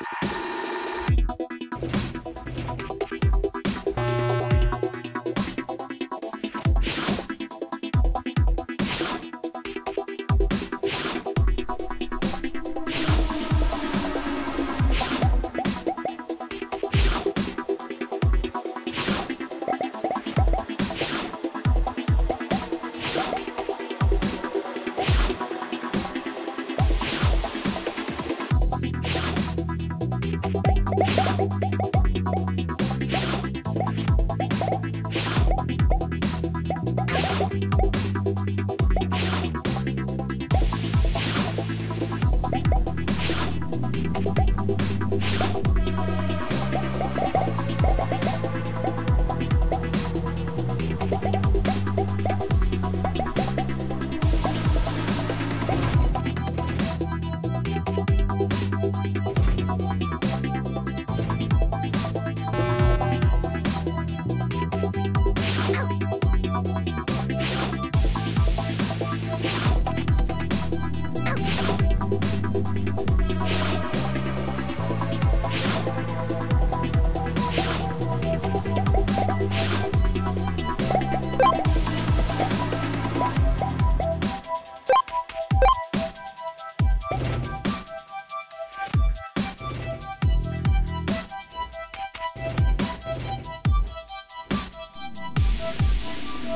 you